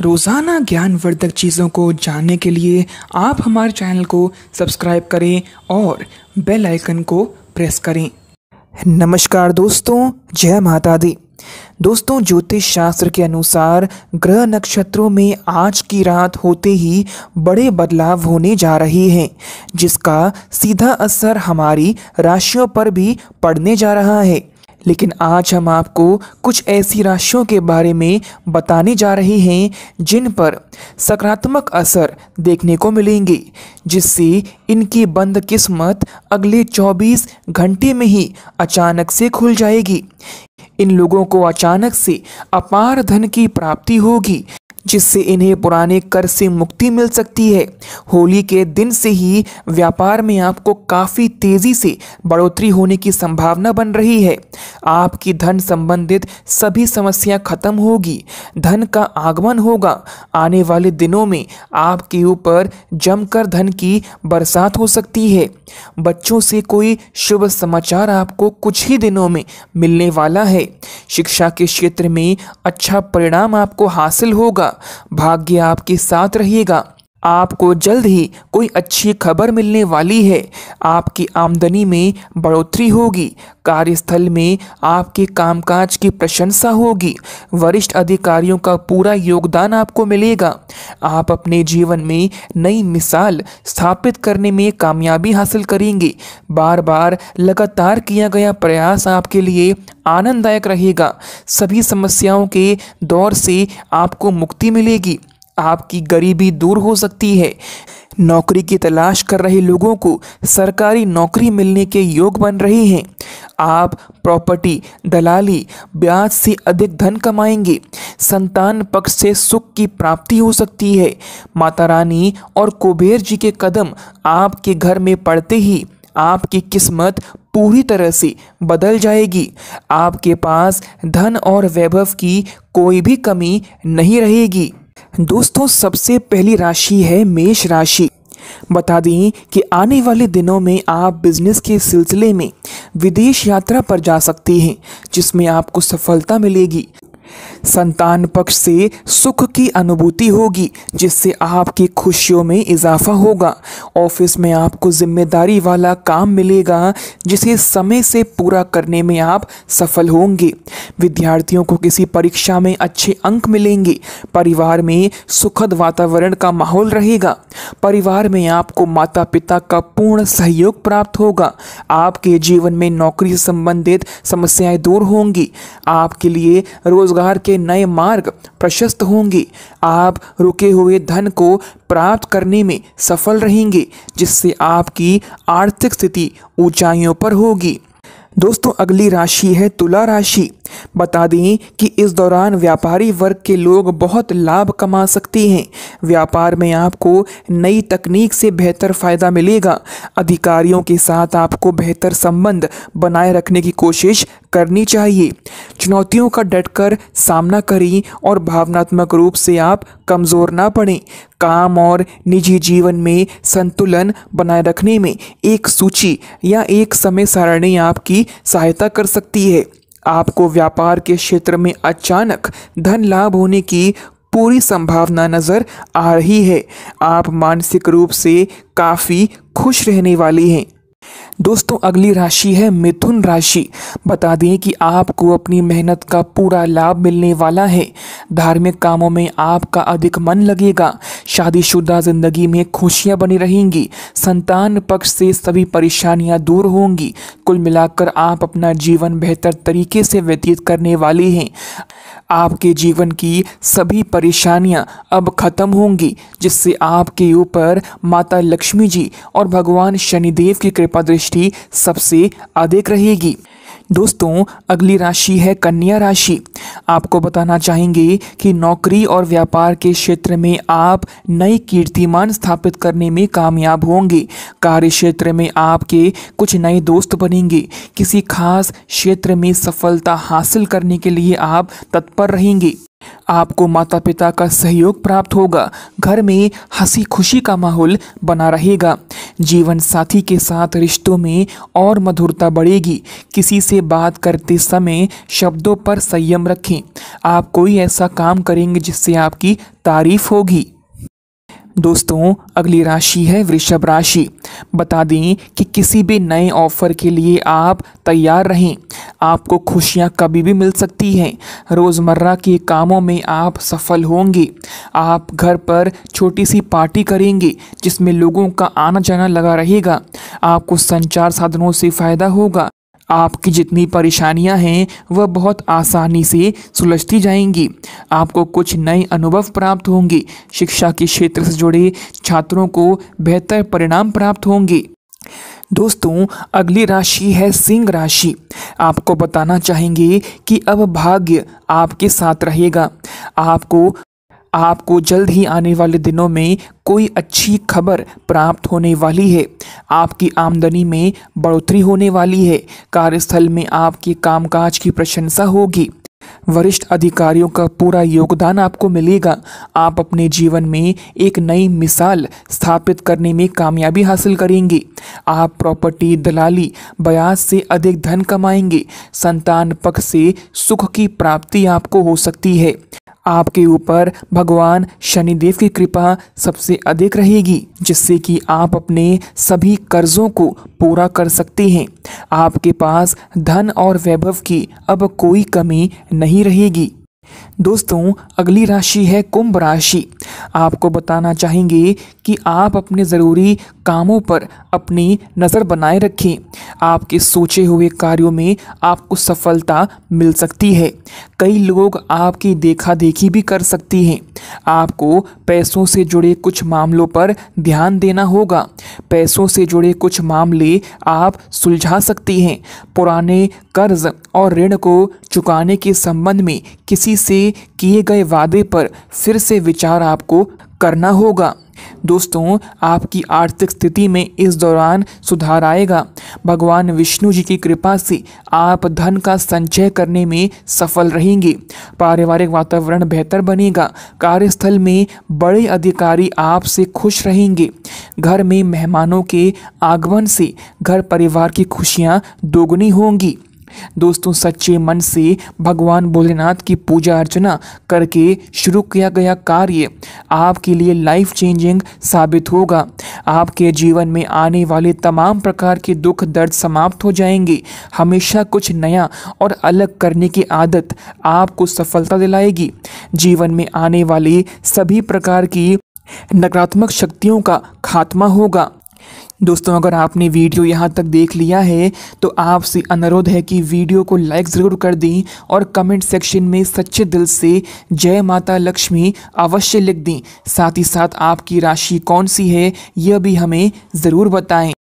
रोज़ाना ज्ञानवर्धक चीज़ों को जानने के लिए आप हमारे चैनल को सब्सक्राइब करें और बेल आइकन को प्रेस करें। नमस्कार दोस्तों, जय माता दी। दोस्तों, ज्योतिष शास्त्र के अनुसार ग्रह नक्षत्रों में आज की रात होते ही बड़े बदलाव होने जा रहे हैं, जिसका सीधा असर हमारी राशियों पर भी पड़ने जा रहा है। लेकिन आज हम आपको कुछ ऐसी राशियों के बारे में बताने जा रहे हैं, जिन पर सकारात्मक असर देखने को मिलेंगे, जिससे इनकी बंद किस्मत अगले 24 घंटे में ही अचानक से खुल जाएगी। इन लोगों को अचानक से अपार धन की प्राप्ति होगी। जिससे इन्हें पुराने कर से मुक्ति मिल सकती है। होली के दिन से ही व्यापार में आपको काफ़ी तेज़ी से बढ़ोतरी होने की संभावना बन रही है। आपकी धन संबंधित सभी समस्या खत्म होगी। धन का आगमन होगा। आने वाले दिनों में आपके ऊपर जमकर धन की बरसात हो सकती है। बच्चों से कोई शुभ समाचार आपको कुछ ही दिनों में मिलने वाला है। शिक्षा के क्षेत्र में अच्छा परिणाम आपको हासिल होगा। भाग्य आपके साथ रहेगा आपको जल्द ही कोई अच्छी खबर मिलने वाली है। आपकी आमदनी में बढ़ोतरी होगी। कार्यस्थल में आपके कामकाज की प्रशंसा होगी। वरिष्ठ अधिकारियों का पूरा योगदान आपको मिलेगा। आप अपने जीवन में नई मिसाल स्थापित करने में कामयाबी हासिल करेंगे। बार बार लगातार किया गया प्रयास आपके लिए आनंददायक रहेगा। सभी समस्याओं के दौर से आपको मुक्ति मिलेगी। आपकी गरीबी दूर हो सकती है। नौकरी की तलाश कर रहे लोगों को सरकारी नौकरी मिलने के योग बन रहे हैं। आप प्रॉपर्टी, दलाली, ब्याज से अधिक धन कमाएँगे। संतान पक्ष से सुख की प्राप्ति हो सकती है। माता रानी और कुबेर जी के कदम आपके घर में पड़ते ही आपकी किस्मत पूरी तरह से बदल जाएगी। आपके पास धन और वैभव की कोई भी कमी नहीं रहेगी। दोस्तों, सबसे पहली राशि है मेष राशि। बता दें कि आने वाले दिनों में आप बिज़नेस के सिलसिले में विदेश यात्रा पर जा सकते हैं, जिसमें आपको सफलता मिलेगी। संतान पक्ष से सुख की अनुभूति होगी, जिससे आपकी खुशियों में इजाफा होगा। ऑफ़िस में आपको ज़िम्मेदारी वाला काम मिलेगा, जिसे समय से पूरा करने में आप सफल होंगे। विद्यार्थियों को किसी परीक्षा में अच्छे अंक मिलेंगे। परिवार में सुखद वातावरण का माहौल रहेगा। परिवार में आपको माता पिता का पूर्ण सहयोग प्राप्त होगा। आपके जीवन में नौकरी से संबंधित समस्याएँ दूर होंगी। आपके लिए रोज़गार के नए मार्ग प्रशस्त होंगे। आप रुके हुए धन को प्राप्त करने में सफल रहेंगे, जिससे आपकी आर्थिक स्थिति ऊंचाइयों पर होगी। दोस्तों, अगली राशि है तुला राशि। बता दें कि इस दौरान व्यापारी वर्ग के लोग बहुत लाभ कमा सकते हैं। व्यापार में आपको नई तकनीक से बेहतर फ़ायदा मिलेगा। अधिकारियों के साथ आपको बेहतर संबंध बनाए रखने की कोशिश करनी चाहिए। चुनौतियों का डटकर सामना करें और भावनात्मक रूप से आप कमज़ोर ना पड़ें। काम और निजी जीवन में संतुलन बनाए रखने में एक सूची या एक समय सारणी आपकी सहायता कर सकती है। आपको व्यापार के क्षेत्र में अचानक धन लाभ होने की पूरी संभावना नज़र आ रही है। आप मानसिक रूप से काफ़ी खुश रहने वाली हैं। दोस्तों, अगली राशि है मिथुन राशि। बता दें कि आपको अपनी मेहनत का पूरा लाभ मिलने वाला है। धार्मिक कामों में आपका अधिक मन लगेगा। शादीशुदा ज़िंदगी में खुशियाँ बनी रहेंगी। संतान पक्ष से सभी परेशानियाँ दूर होंगी। कुल मिलाकर आप अपना जीवन बेहतर तरीके से व्यतीत करने वाले हैं। आपके जीवन की सभी परेशानियाँ अब खत्म होंगी, जिससे आपके ऊपर माता लक्ष्मी जी और भगवान शनिदेव की कृपा दृष्टि सबसे अधिक रहेगी। दोस्तों, अगली राशि है कन्या राशि। आपको बताना चाहेंगे कि नौकरी और व्यापार के क्षेत्र में आप नई कीर्तिमान स्थापित करने में कामयाब होंगे। कार्य क्षेत्र में आपके कुछ नए दोस्त बनेंगे। किसी खास क्षेत्र में सफलता हासिल करने के लिए आप तत्पर रहेंगे। आपको माता पिता का सहयोग प्राप्त होगा। घर में हँसी खुशी का माहौल बना रहेगा। जीवन साथी के साथ रिश्तों में और मधुरता बढ़ेगी। किसी से बात करते समय शब्दों पर संयम रखें। आप कोई ऐसा काम करेंगे जिससे आपकी तारीफ़ होगी। दोस्तों, अगली राशि है वृषभ राशि। बता दें कि किसी भी नए ऑफ़र के लिए आप तैयार रहें। आपको खुशियाँ कभी भी मिल सकती हैं। रोज़मर्रा के कामों में आप सफल होंगे। आप घर पर छोटी सी पार्टी करेंगे, जिसमें लोगों का आना जाना लगा रहेगा। आपको संचार साधनों से फ़ायदा होगा। आपकी जितनी परेशानियाँ हैं, वह बहुत आसानी से सुलझती जाएँगी। आपको कुछ नए अनुभव प्राप्त होंगे। शिक्षा के क्षेत्र से जुड़े छात्रों को बेहतर परिणाम प्राप्त होंगे। दोस्तों, अगली राशि है सिंह राशि। आपको बताना चाहेंगे कि अब भाग्य आपके साथ रहेगा। आपको आपको जल्द ही आने वाले दिनों में कोई अच्छी खबर प्राप्त होने वाली है। आपकी आमदनी में बढ़ोतरी होने वाली है। कार्यस्थल में आपके कामकाज की प्रशंसा होगी। वरिष्ठ अधिकारियों का पूरा योगदान आपको मिलेगा। आप अपने जीवन में एक नई मिसाल स्थापित करने में कामयाबी हासिल करेंगे। आप प्रॉपर्टी, दलाली, ब्याज से अधिक धन कमाएँगे। संतान पक्ष से सुख की प्राप्ति आपको हो सकती है। आपके ऊपर भगवान शनिदेव की कृपा सबसे अधिक रहेगी, जिससे कि आप अपने सभी कर्जों को पूरा कर सकते हैं। आपके पास धन और वैभव की अब कोई कमी नहीं रहेगी। दोस्तों, अगली राशि है कुंभ राशि। आपको बताना चाहेंगे कि आप अपने ज़रूरी कामों पर अपनी नज़र बनाए रखें। आपके सोचे हुए कार्यों में आपको सफलता मिल सकती है। कई लोग आपकी देखा देखी भी कर सकती हैं। आपको पैसों से जुड़े कुछ मामलों पर ध्यान देना होगा। पैसों से जुड़े कुछ मामले आप सुलझा सकती हैं। पुराने कर्ज और ऋण को चुकाने के संबंध में किसी से किए गए वादे पर फिर से विचार आपको करना होगा। दोस्तों, आपकी आर्थिक स्थिति में इस दौरान सुधार आएगा। भगवान विष्णु जी की कृपा से आप धन का संचय करने में सफल रहेंगे। पारिवारिक वातावरण बेहतर बनेगा। कार्यस्थल में बड़े अधिकारी आपसे खुश रहेंगे। घर में मेहमानों के आगमन से घर परिवार की खुशियाँ दोगुनी होंगी। दोस्तों, सच्चे मन से भगवान भोलेनाथ की पूजा अर्चना करके शुरू किया गया कार्य आपके लिए लाइफ चेंजिंग साबित होगा। आपके जीवन में आने वाले तमाम प्रकार के दुख दर्द समाप्त हो जाएँगे। हमेशा कुछ नया और अलग करने की आदत आपको सफलता दिलाएगी। जीवन में आने वाले सभी प्रकार की नकारात्मक शक्तियों का खात्मा होगा। दोस्तों, अगर आपने वीडियो यहाँ तक देख लिया है तो आपसे अनुरोध है कि वीडियो को लाइक ज़रूर कर दें और कमेंट सेक्शन में सच्चे दिल से जय माता लक्ष्मी अवश्य लिख दें। साथ ही साथ, आपकी राशि कौन सी है, यह भी हमें ज़रूर बताएँ।